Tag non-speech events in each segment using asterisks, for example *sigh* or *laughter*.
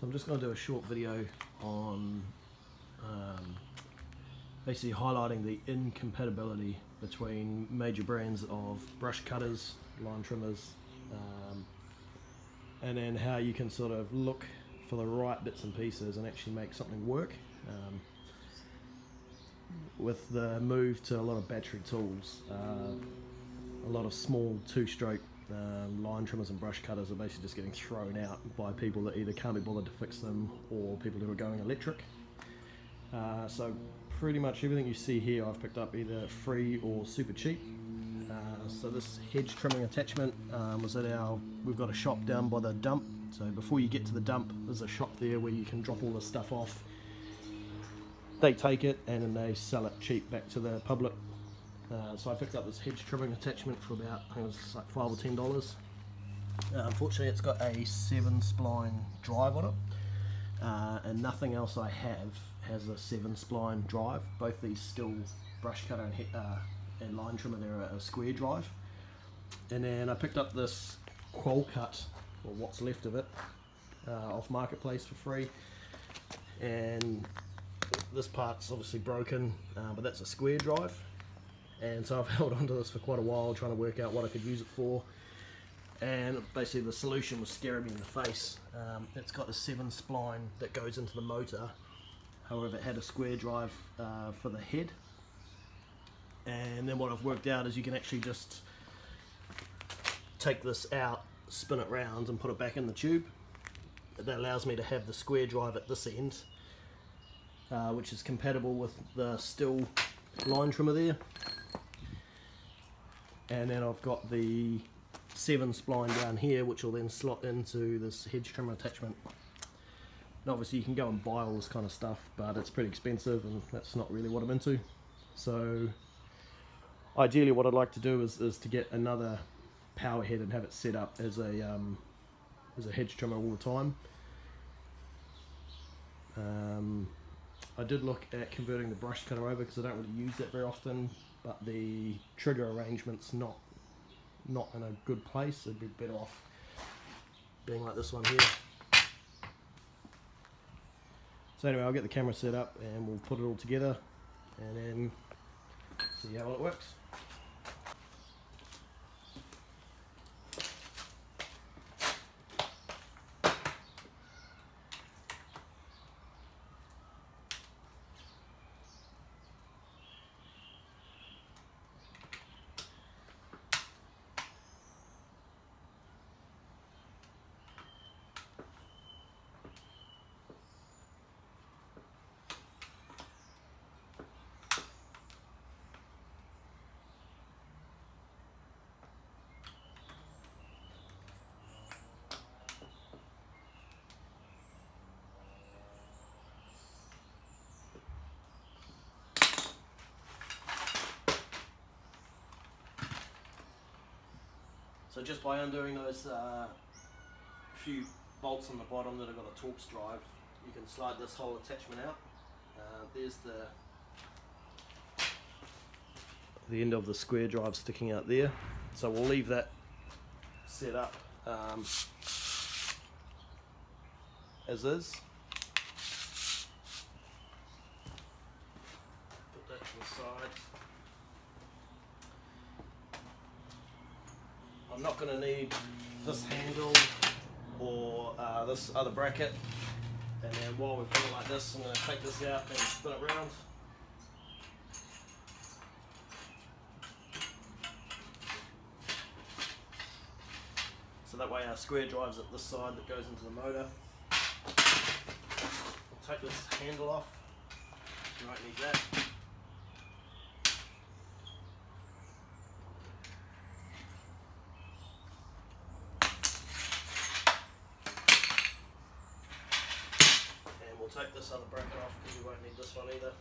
So I'm just going to do a short video on um, basically highlighting the incompatibility between major brands of brush cutters, line trimmers, um, and then how you can sort of look for the right bits and pieces and actually make something work. Um, with the move to a lot of battery tools, uh, a lot of small two-stroke line trimmers and brush cutters are basically just getting thrown out by people that either can't be bothered to fix them or people who are going electric. Uh, so pretty much everything you see here I've picked up either free or super cheap. Uh, so this hedge trimming attachment um, was at our, we've got a shop down by the dump. So before you get to the dump, there's a shop there where you can drop all the stuff off. They take it and then they sell it cheap back to the public uh, so I picked up this hedge trimming attachment for about, I think it was like five or ten dollars. Uh, unfortunately it's got a seven spline drive on it. Uh, and nothing else I have has a seven spline drive. Both these Stihl brush cutter and, uh, and line trimmer, they're a, a, square drive. And then I picked up this Qualcut, or what's left of it, uh, off Marketplace for free. And this part's obviously broken, uh, but that's a square drive and so I've *laughs* held onto this for quite a while trying to work out what I could use it for. And basically the solution was staring me in the face. Um, it's got a 7 spline that goes into the motor. However it had a square drive uh, for the head. And then what I've worked out is you can actually just take this out spin it round and put it back in the tube. That allows me to have the square drive at this end uh, which is compatible with the Stihl line trimmer there and then I've got the 7 spline down here which will then slot into this hedge trimmer attachment. And obviously you can go and buy all this kind of stuff but it's pretty expensive and that's not really what I'm into. So ideally what I'd like to do is, is to get another power head and have it set up as a um, as a hedge trimmer all the time. Um, I did look at converting the brush cutter over because I don't really use that very often but the trigger arrangement's not not in a good place. It'd be better off being like this one here. So anyway, I'll get the camera set up and we'll put it all together and then see how it works. So just by undoing those uh, few bolts on the bottom that have got a Torx drive, you can slide this whole attachment out. Uh, there's the the end of the square drive sticking out there. So we'll leave that set up um, as is. Put that to the side. I'm not going to need this handle or uh, this other bracket. And then while we've got it like this I'm going to take this out and spin it around so that way our square drive's at this side that goes into the motor. I'll take this handle off. You won't need that take this other bracket off because you won't need this one either.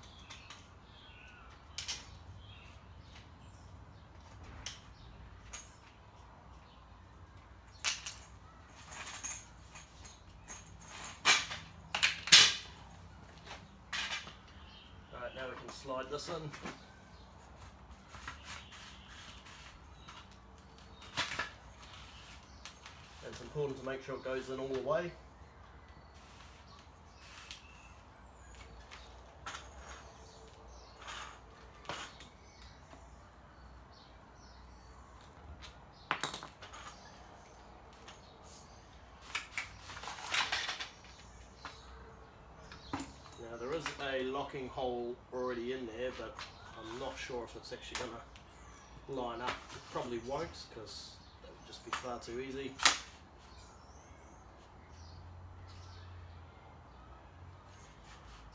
Alright, now we can slide this in. it's important to make sure it goes in all the way. is a locking hole already in there, but I'm not sure if it's actually going to line up. It probably won't because that would just be far too easy.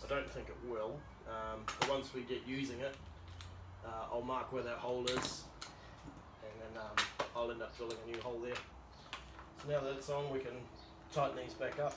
I don't think it will, um, but once we get using it, uh, I'll mark where that hole is and then um, I'll end up drilling a new hole there. So now that it's on, we can tighten these back up.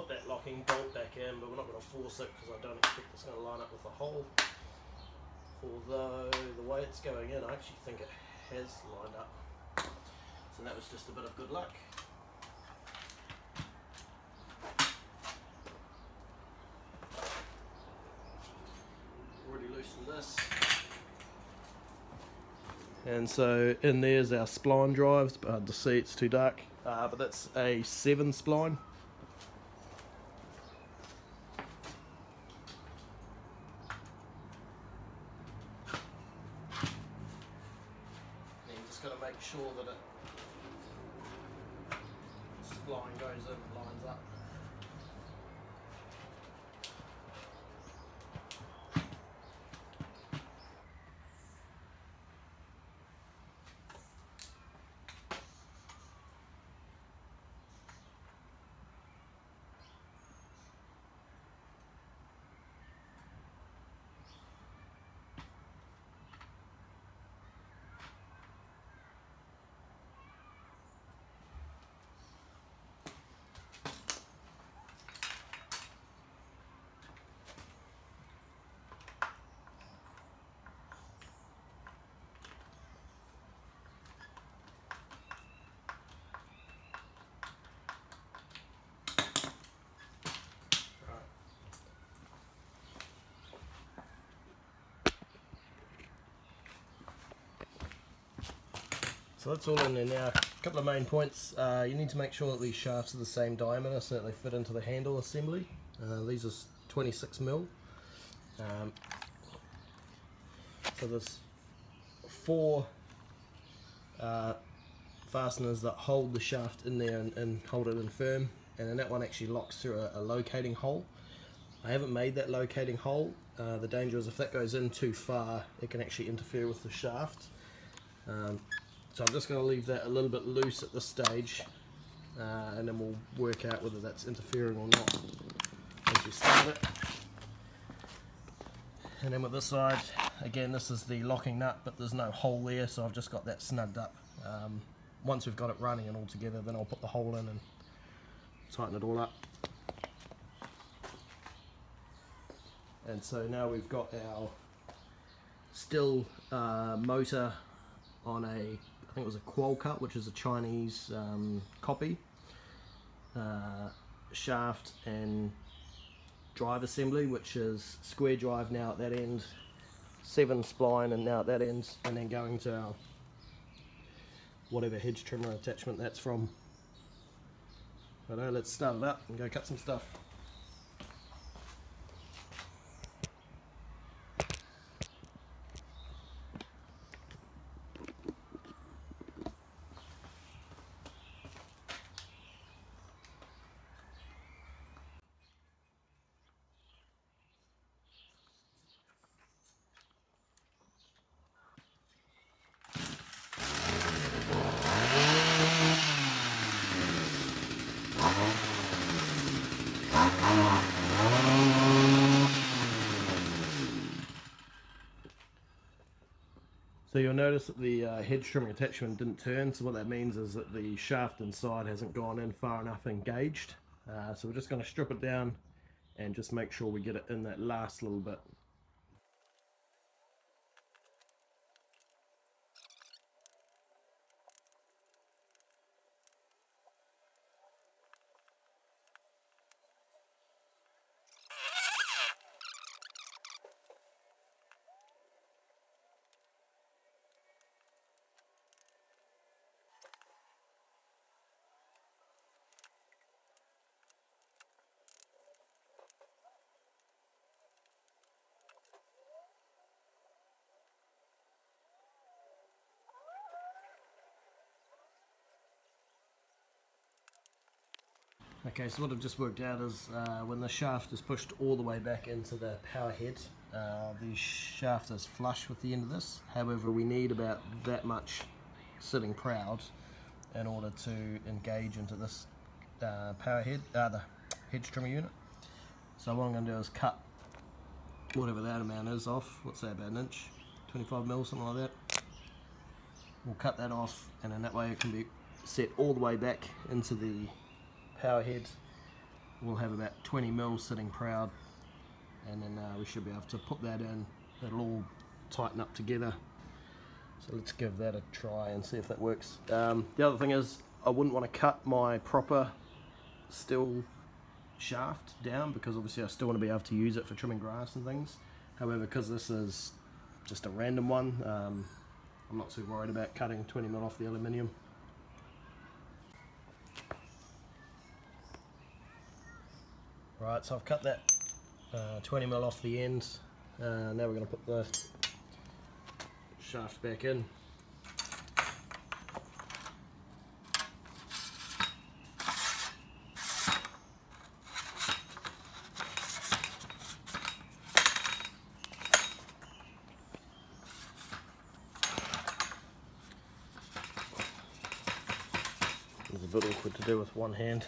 Put that locking bolt back in, but we're not going to force it because I don't expect it's going to line up with the hole. Although the way it's going in, I actually think it has lined up. So that was just a bit of good luck. Already loosened this. And so in there's our spline drives, but to see it's too dark. Uh, but that's a 7 spline. just got to make sure that it spline goes in and lines up. So that's all in there now. A couple of main points. Uh, you need to make sure that these shafts are the same diameter so that they fit into the handle assembly. Uh, these are 26 mil. Um, so there's four uh, fasteners that hold the shaft in there and, and, hold it in firm and then that one actually locks through a, a locating hole. I haven't made that locating hole. Uh, the danger is if that goes in too far it can actually interfere with the shaft. Um, so I'm just going to leave that a little bit loose at this stage uh, and then we'll work out whether that's interfering or not as we start it. And then with this side, again this is the locking nut but there's no hole there so I've just got that snugged up. Um, once we've got it running and all together then I'll put the hole in and tighten it all up. And so now we've got our Stihl uh, motor on a I think it was a Qualcut, which is a Chinese um, copy, uh, shaft and drive assembly, which is square drive now at that end, seven spline and now at that end, and then going to our whatever hedge trimmer attachment that's from. But uh, let's start it up and go cut some stuff. You'll notice that the uh, hedge trimming attachment didn't turn, so what that means is that the shaft inside hasn't gone in far enough engaged. Uh, so we're just going to strip it down and just make sure we get it in that last little bit. Okay, so what I've just worked out is uh, when the shaft is pushed all the way back into the power head, uh, the shaft is flush with the end of this. However, we need about that much sitting proud in order to engage into this uh, power head, uh, the hedge trimmer unit. So what I'm going to do is cut whatever that amount is off. What's that, about an inch? 25 mil, something like that. We'll cut that off and then that way it can be set all the way back into the power head. We'll have about 20 mil sitting proud and then uh, we should be able to put that in. It'll all tighten up together. So let's give that a try and see if that works. Um, the other thing is I wouldn't want to cut my proper steel shaft down because obviously I still want to be able to use it for trimming grass and things. However, because this is just a random one, um, I'm not too worried about cutting 20 mil off the aluminium. Right, so I've cut that uh, 20 mil off the end. Uh, now we're going to put the shaft back in. It's a bit awkward to do with one hand.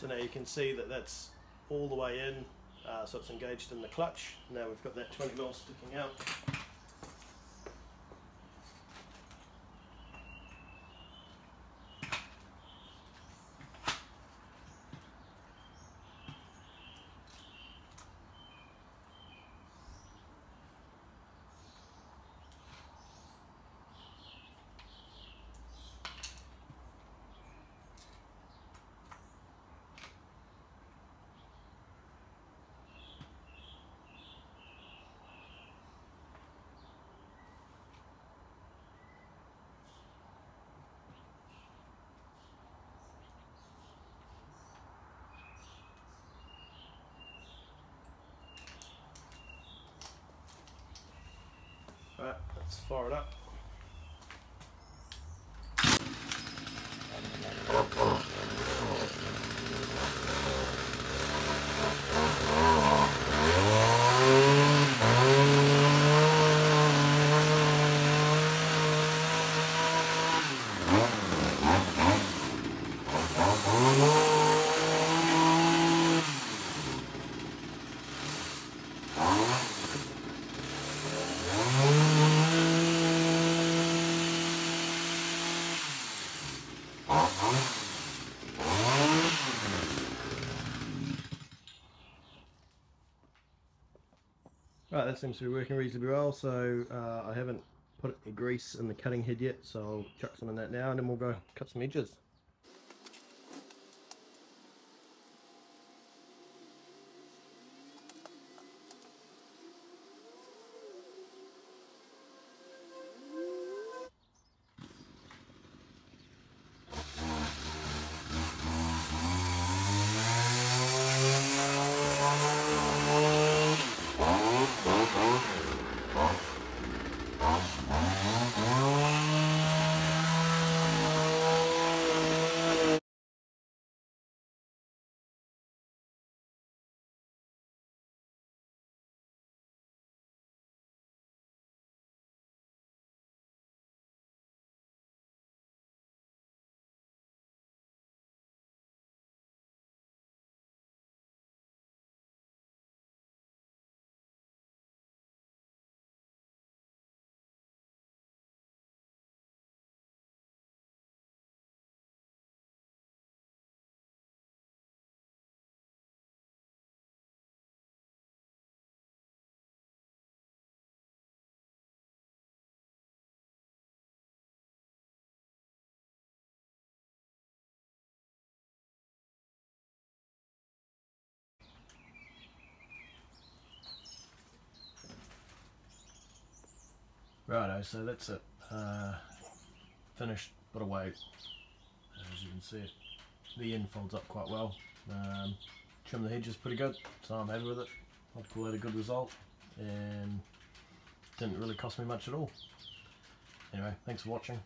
So now you can see that that's all the way in, uh, so it's engaged in the clutch. Now we've got that 20 mil sticking out. Right, let's fire it up. Right, that seems to be working reasonably well. So uh, I haven't put any grease in the cutting head yet, so I'll chuck some in that now and then we'll go cut some edges. Righto, so that's it. Uh, finished, put away. As you can see, the end folds up quite well. Um, trim the hedges pretty good, so I'm happy with it. I'd call that a good result, and didn't really cost me much at all. Anyway, thanks for watching.